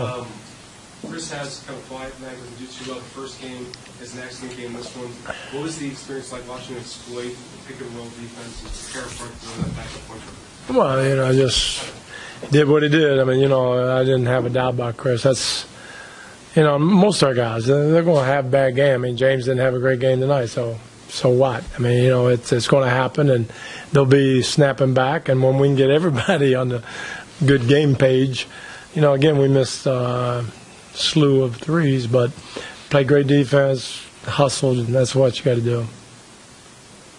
Um, Chris has kind of quiet night, doesn't do too well. The first game is an excellent game. This one, what was the experience like watching him exploit pick and roll defense and apart the backup point guard? Well, you know, I just did what he did. I mean, you know, I didn't have a doubt about Chris. That's, you know, most of our guys, they're going to have bad game. I mean, James didn't have a great game tonight, so so what? I mean, you know, it's it's going to happen, and they'll be snapping back. And when we can get everybody on the good game page, you know, again, we missed uh, slew of threes, but played great defense, hustled, and that's what you got to do.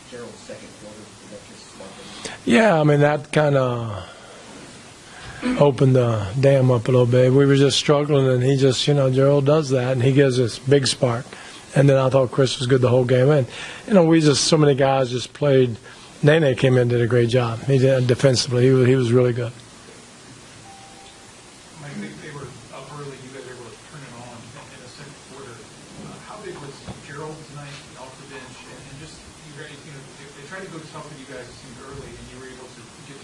Gerald's second quarter, was that just sparking? Yeah, I mean that kind of opened the dam up a little bit. We were just struggling, and he just, you know, Gerald does that, and he gives us big spark. And then I thought Chris was good the whole game, and you know, we just so many guys just played. Nene came in and did a great job. He did defensively. He was, he was really good. Mike, they, they were up early, you guys were able to turn it on in, in the second quarter. Uh, how big was Gerald tonight off the bench? And, and just, you guys, you know, they, they tried to go tough with you guys, it seemed early, and you were able to get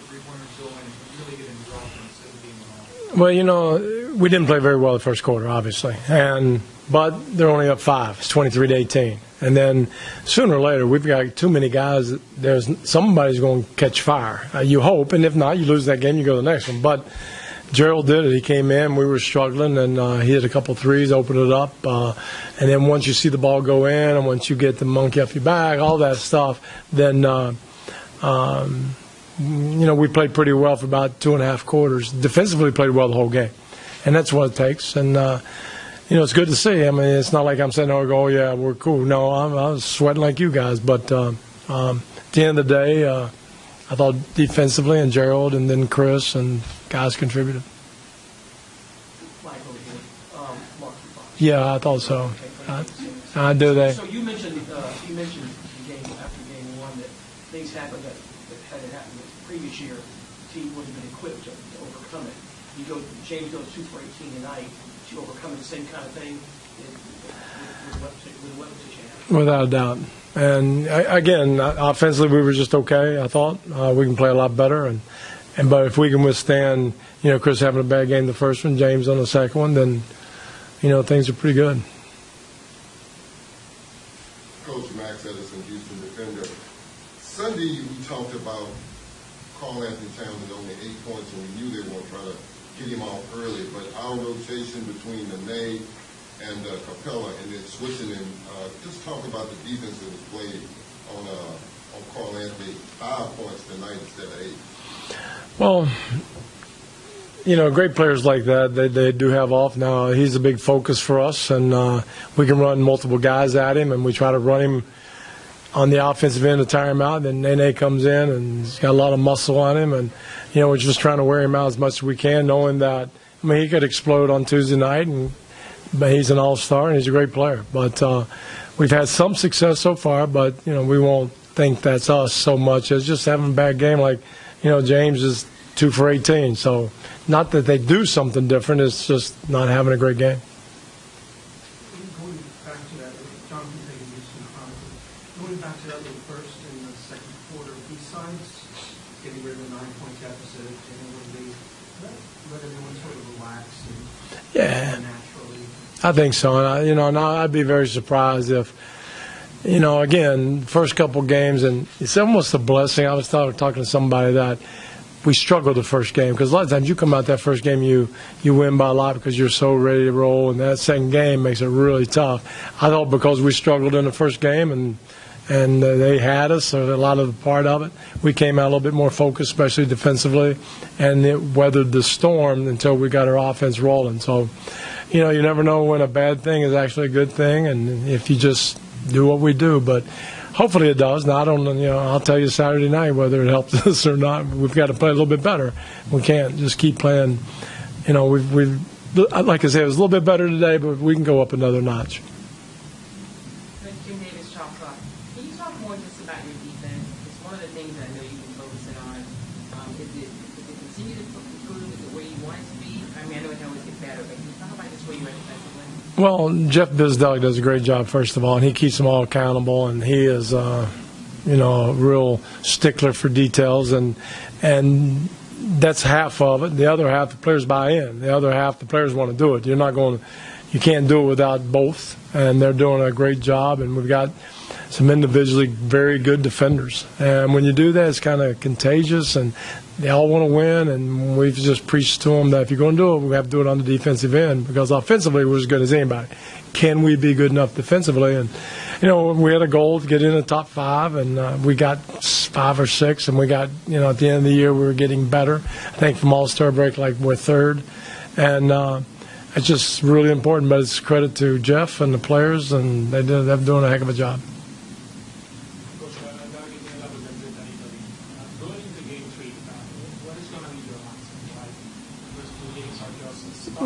Well, you know, we didn't play very well the first quarter, obviously, and but they're only up five. It's twenty-three to eighteen, and then sooner or later we've got too many guys. There's somebody's going to catch fire. Uh, you hope, and if not, you lose that game. You go to the next one. But Gerald did it. He came in. We were struggling, and uh, he hit a couple threes, opened it up, uh, and then once you see the ball go in, and once you get the monkey off your back, all that stuff, then. Uh, um, you know, we played pretty well for about two and a half quarters. Defensively, played well the whole game, and that's what it takes. And uh, you know, it's good to see. I mean, it's not like I'm sitting there going, "Oh yeah, we're cool." No, I'm, I was sweating like you guys. But um, um, at the end of the day, uh, I thought defensively, and Gerald, and then Chris, and guys contributed. Yeah, I thought so. I, I do. that. So you mentioned, uh, you mentioned game, after game one, that things happened that, that had it happened the previous year, the team wouldn't have been equipped to, to overcome it. You go, James goes two for eighteen tonight, to overcome the same kind of thing with, with what, with what position you have. Without a doubt. And again, offensively, we were just okay. I thought uh, we can play a lot better, and and but if we can withstand, you know, Chris having a bad game the first one, James on the second one, then you know things are pretty good. Coach Max Edison, Houston Defender. Sunday, we talked about Karl-Anthony Towns with only eight points, and we knew they were to try to get him off early. But our rotation between the Nene and uh, Capela, and then switching him, uh, just talk about the defense that was played on uh, on Carl Anthony. Five points tonight instead of eight. Well, you know, great players like that, they, they do have off now. He's a big focus for us, and uh, we can run multiple guys at him, and we try to run him on the offensive end to tire him out. Then Nene comes in, and he's got a lot of muscle on him, and you know, we're just trying to wear him out as much as we can, knowing that I mean he could explode on Tuesday night, and but he's an all-star and he's a great player. But uh, we've had some success so far, but you know, we won't think that's us so much as just having a bad game. Like you know, James is two for 18, so not that they do something different. It's just not having a great game. Going back to that, Jonathan Payton used some comments. Going back to that little burst in the second quarter, besides getting rid of the nine-point deficit and it would be, let everyone sort of relax Yeah. I think so. And I, you know, now I'd be very surprised if, you know, again, first couple games, and it's almost a blessing. I was talking to somebody that we struggled the first game because a lot of times you come out that first game, you you win by a lot because you're so ready to roll, and that second game makes it really tough. I thought because we struggled in the first game and and uh, they had us, or a lot of the part of it. We came out a little bit more focused, especially defensively, and it weathered the storm until we got our offense rolling. So, you know, you never know when a bad thing is actually a good thing, and if you just do what we do. But hopefully it does. Now, I don't, you know, I'll tell you Saturday night whether it helps us or not. We've got to play a little bit better. We can't just keep playing. You know, we've, we've like I said, it was a little bit better today, but we can go up another notch. Jim Davis, Chalk Talk. Can you talk more just about your defense? It's one of the things I know you've been focusing on. Um, is it, is it continue to improve? Is it where you want it to be? I mean, I know it can always get better, but can you talk about just where you are defensively? Well, Jeff Bzdelik does a great job, first of all, and he keeps them all accountable, and he is, uh, you know, a real stickler for details, and and that's half of it. The other half, the players buy in. The other half, the players want to do it. You're not going to, you can't do it without both. And they're doing a great job. And we've got some individually very good defenders. And when you do that, it's kind of contagious. And they all want to win. And we've just preached to them that if you're going to do it, we have to do it on the defensive end because offensively, we're as good as anybody. Can we be good enough defensively? And you know, we had a goal to get in the top five, and uh, we got five or six, and we got, you know, at the end of the year, we were getting better. I think from All Star break, like we're third, and uh, it's just really important. But it's credit to Jeff and the players, and they did, they're doing a heck of a job.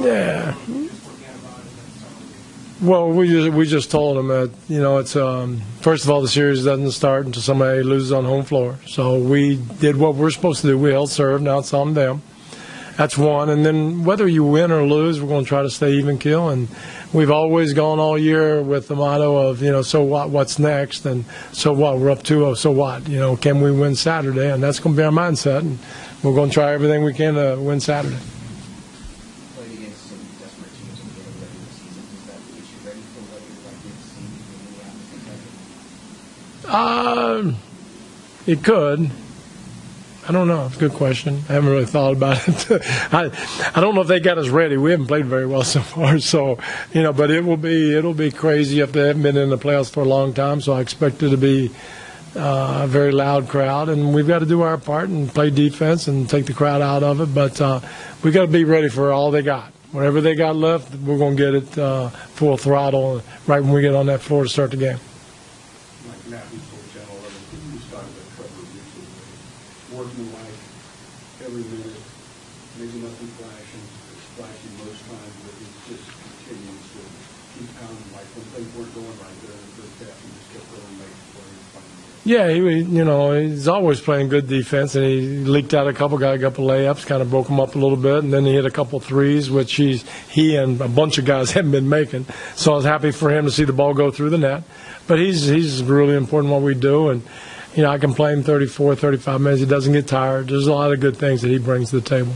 Game? Well, we just, we just told them that you know it's um, first of all the series doesn't start until somebody loses on home floor. So we did what we're supposed to do. We held serve. Now it's on them. That's one. And then whether you win or lose, we're going to try to stay even kill. And we've always gone all year with the motto of you know so what what's next and so what we're up 2-0 so what you know can we win Saturday and that's going to be our mindset and we're going to try everything we can to win Saturday. played against some desperate teams in the beginning of the regular season. Does that get you ready for what you're likely to see in Minneapolis and Texas? Um, it could. I don't know. It's a good question. I haven't really thought about it. I I don't know if they got us ready. We haven't played very well so far. So you know, but it will be it'll be crazy if they haven't been in the playoffs for a long time. So I expect it to be uh, a very loud crowd, and we've got to do our part and play defense and take the crowd out of it. But uh, we got to be ready for all they got. Whatever they got left, we're going to get it uh, full throttle right when we get on that floor to start the game. Mike every minute, maybe nothing flashing, flashing most times, but it just continues to keep pounding, like when things weren't going right there, the captain just kept going, making plays. Yeah, he, you know, he's always playing good defense, and he leaked out a couple, got a couple layups, kind of broke him up a little bit, and then he hit a couple threes, which he's he and a bunch of guys haven't been making. So I was happy for him to see the ball go through the net. But he's he's really important what we do, and you know, I can play him 34, 35 minutes. He doesn't get tired. There's a lot of good things that he brings to the table.